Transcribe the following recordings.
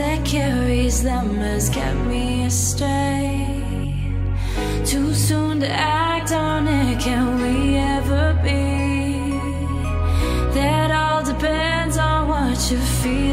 that carries them has kept me astray. Too soon to act on it, can we ever be? That all depends on what you're feeling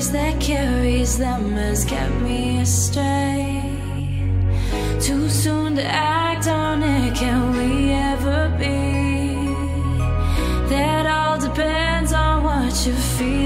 voice that carries them has kept me astray. Too soon to act on it, can we ever be? That all depends on what you're feeling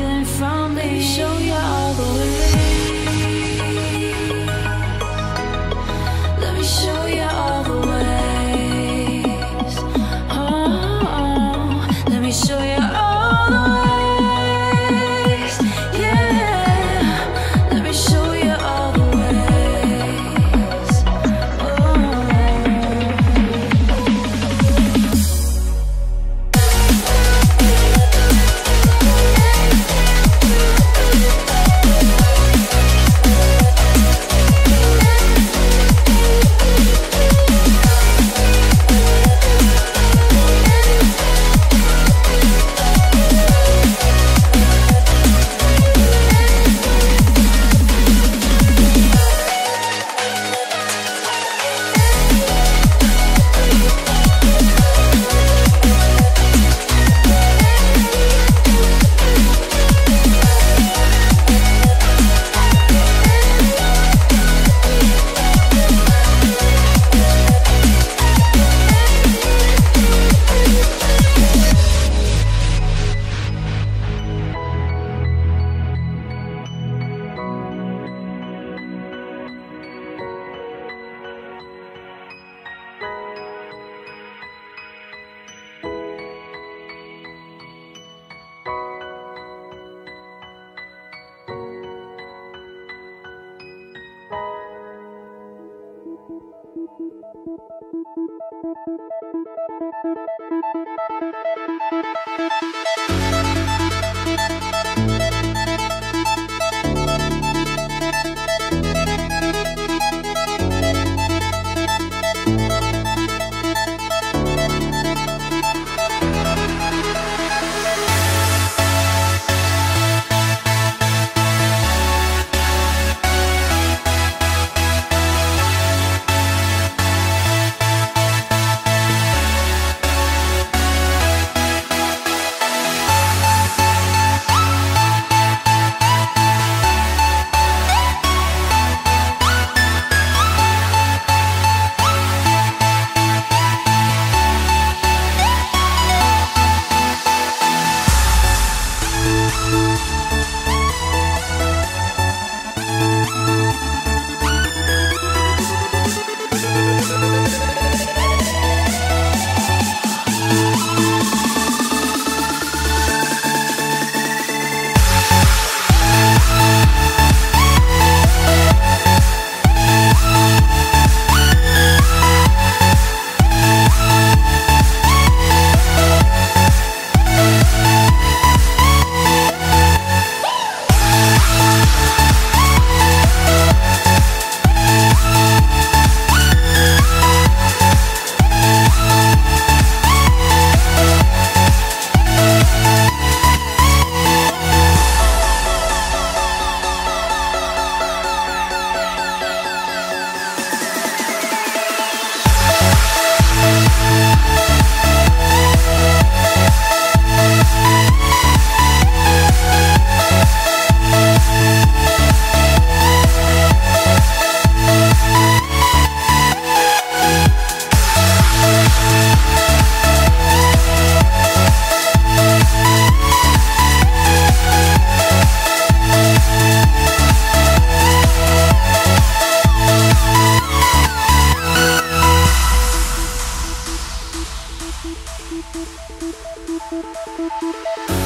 Música